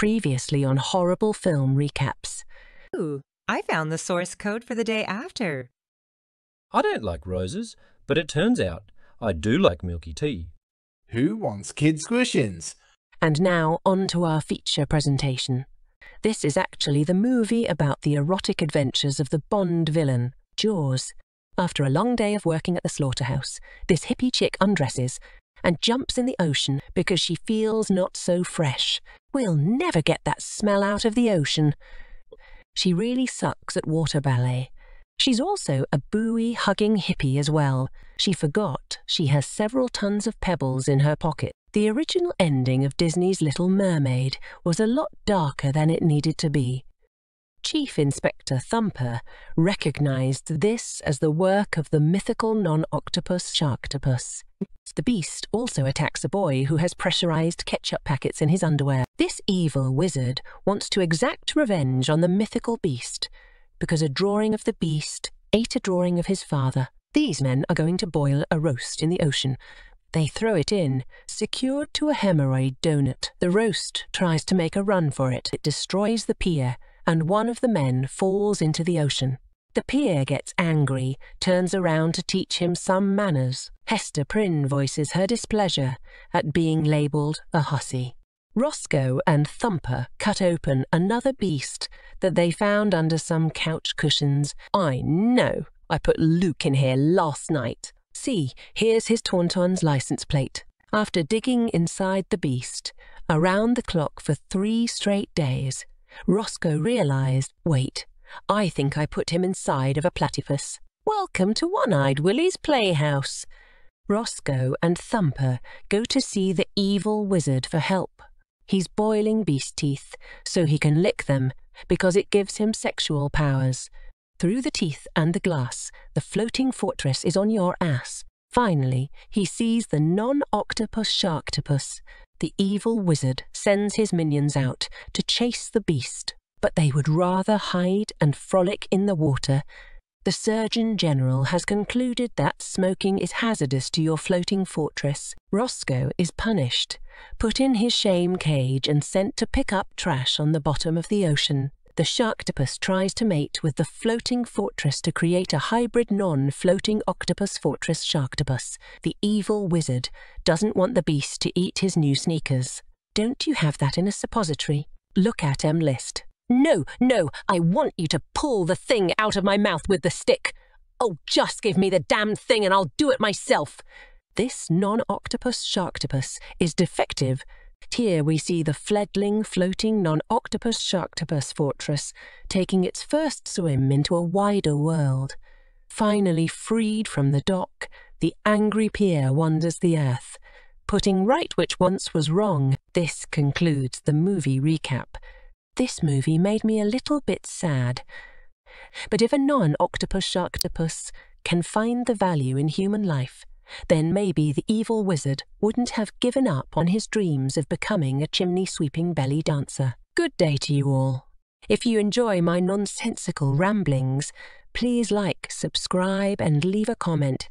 Previously on Horrible Film Recaps. Ooh, I found the source code for the day after. I don't like roses, but it turns out I do like milky tea. Who wants kid squishins? And now on to our feature presentation. This is actually the movie about the erotic adventures of the Bond villain, Jaws. After a long day of working at the slaughterhouse, this hippie chick undresses and jumps in the ocean because she feels not so fresh. We'll never get that smell out of the ocean. She really sucks at water ballet. She's also a buoy hugging hippie as well. She forgot she has several tons of pebbles in her pocket. The original ending of Disney's Little Mermaid was a lot darker than it needed to be. Chief Inspector Thumper recognized this as the work of the mythical non-octopus Sharktopus. The beast also attacks a boy who has pressurized ketchup packets in his underwear. This evil wizard wants to exact revenge on the mythical beast because a drawing of the beast ate a drawing of his father. These men are going to boil a roast in the ocean. They throw it in, secured to a hemorrhoid donut. The roast tries to make a run for it. It destroys the pier and one of the men falls into the ocean. The pier gets angry, turns around to teach him some manners. Hester Prynne voices her displeasure at being labelled a hussy. Roscoe and Thumper cut open another beast that they found under some couch cushions. I know I put Luke in here last night. See, here's his Tauntaun's license plate. After digging inside the beast, around the clock for three straight days, Roscoe realized, wait, I think I put him inside of a platypus. Welcome to One-Eyed Willie's Playhouse. Roscoe and Thumper go to see the evil wizard for help. He's boiling beast teeth so he can lick them because it gives him sexual powers. Through the teeth and the glass, the floating fortress is on your ass. Finally, he sees the non-octopus sharktopus, the evil wizard sends his minions out to chase the beast, but they would rather hide and frolic in the water. The Surgeon General has concluded that smoking is hazardous to your floating fortress. Roscoe is punished, put in his shame cage and sent to pick up trash on the bottom of the ocean. The Sharktopus tries to mate with the floating fortress to create a hybrid non-floating octopus fortress Sharktopus. The evil wizard doesn't want the beast to eat his new sneakers. Don't you have that in a suppository? Look at em list. No, no, I want you to pull the thing out of my mouth with the stick. Oh, just give me the damned thing and I'll do it myself. This non-octopus Sharktopus is defective here we see the fledgling floating non-octopus Sharktopus fortress taking its first swim into a wider world. Finally freed from the dock, the angry pier wanders the earth, putting right which once was wrong. This concludes the movie recap. This movie made me a little bit sad. But if a non-octopus Sharktopus can find the value in human life, then maybe the evil wizard wouldn't have given up on his dreams of becoming a chimney-sweeping belly dancer. Good day to you all. If you enjoy my nonsensical ramblings, please like, subscribe and leave a comment